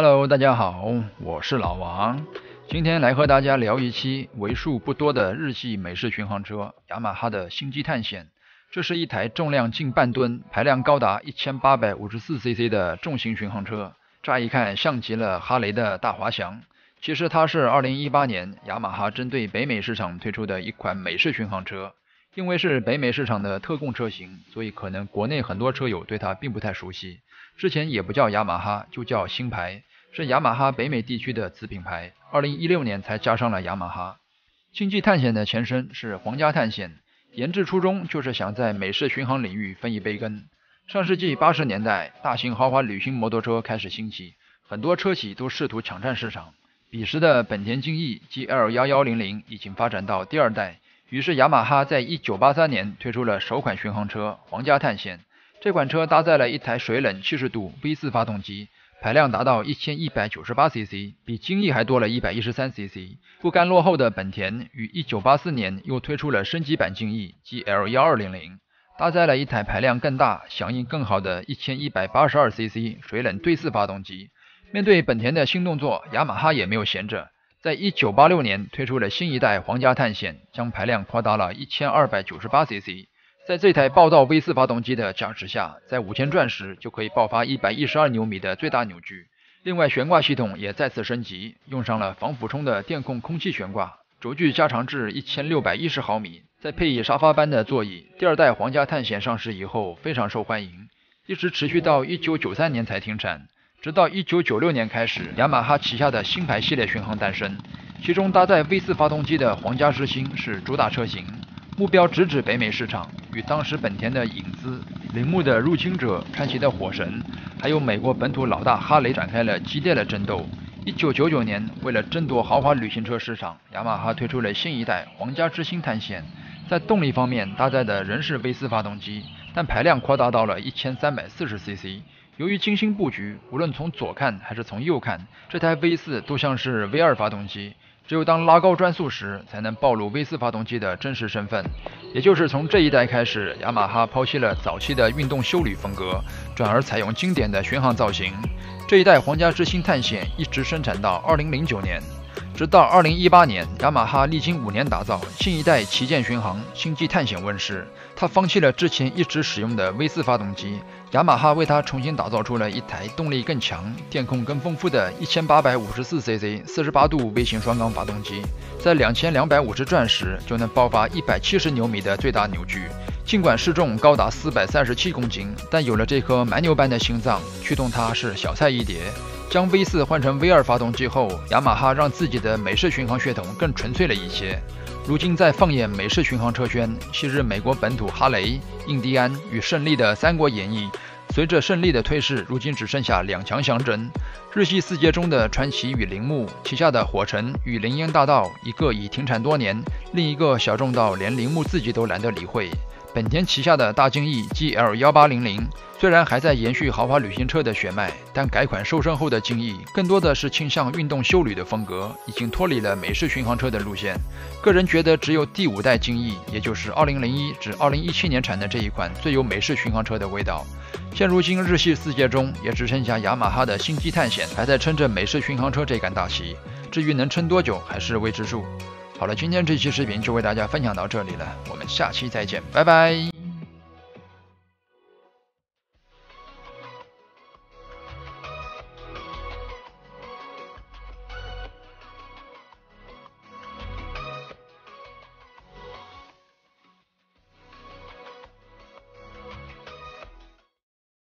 Hello，大家好，我是老王，今天来和大家聊一期为数不多的日系美式巡航车——雅马哈的星际探险。这是一台重量近半吨、排量高达一千八百五十四 cc 的重型巡航车。乍一看像极了哈雷的大滑翔，其实它是二零一八年雅马哈针对北美市场推出的一款美式巡航车。因为是北美市场的特供车型，所以可能国内很多车友对它并不太熟悉。之前也不叫雅马哈，就叫星牌，是雅马哈北美地区的子品牌。二零一六年才加上了雅马哈。星际探险的前身是皇家探险，研制初衷就是想在美式巡航领域分一杯羹。上世纪八十年代，大型豪华旅行摩托车开始兴起，很多车企都试图抢占市场。彼时的本田精毅 GL 幺幺零零已经发展到第二代。于是，雅马哈在1983年推出了首款巡航车——皇家探险。这款车搭载了一台水冷70度 V4 发动机，排量达到 1198cc，比精毅还多了一百一十三 cc。不甘落后的本田于1984年又推出了升级版精毅 GL1200，搭载了一台排量更大、响应更好的 1182cc 水冷对四发动机。面对本田的新动作，雅马哈也没有闲着。在一九八六年推出了新一代皇家探险，将排量扩大了一千二百九十八 cc。在这台暴躁 V 四发动机的加持下，在五千转时就可以爆发一百一十二牛米的最大扭矩。另外，悬挂系统也再次升级，用上了防俯冲的电控空气悬挂，轴距加长至一千六百一十毫米，再配以沙发般的座椅。第二代皇家探险上市以后非常受欢迎，一直持续到一九九三年才停产。直到1996年开始，雅马哈旗下的新牌系列巡航诞生，其中搭载 V4 发动机的皇家之星是主打车型，目标直指北美市场，与当时本田的影子、铃木的入侵者、川崎的火神，还有美国本土老大哈雷展开了激烈的争斗。1999年，为了争夺豪华旅行车市场，雅马哈推出了新一代皇家之星探险，在动力方面搭载的仍是 V4 发动机，但排量扩大到了 1340cc。由于精心布局，无论从左看还是从右看，这台 V4 都像是 V2 发动机。只有当拉高转速时，才能暴露 V4 发动机的真实身份。也就是从这一代开始，雅马哈抛弃了早期的运动修旅风格，转而采用经典的巡航造型。这一代皇家之星探险一直生产到2009年。直到二零一八年，雅马哈历经五年打造，新一代旗舰巡航星际探险问世。它放弃了之前一直使用的 V4 发动机，雅马哈为它重新打造出了一台动力更强、电控更丰富的 1854cc 48度微型双缸发动机，在2250转时就能爆发170牛米的最大扭矩。尽管失重高达437公斤，但有了这颗蛮牛般的心脏，驱动它是小菜一碟。将 V4 换成 V2 发动机后，雅马哈让自己的美式巡航血统更纯粹了一些。如今再放眼美式巡航车圈，昔日美国本土哈雷、印第安与胜利的三国演义，随着胜利的退市，如今只剩下两强相争。日系四杰中的传奇与铃木，旗下的火神与林烟大道，一个已停产多年，另一个小众到连铃木自己都懒得理会。本田旗下的大精翼 GL 幺八零零，虽然还在延续豪华旅行车的血脉，但改款瘦身后的精翼更多的是倾向运动休旅的风格，已经脱离了美式巡航车的路线。个人觉得，只有第五代精翼，也就是二零零一至二零一七年产的这一款，最有美式巡航车的味道。现如今，日系四界中也只剩下雅马哈的星际探险还在撑着美式巡航车这杆大旗，至于能撑多久，还是未知数。好了，今天这期视频就为大家分享到这里了，我们下期再见，拜拜。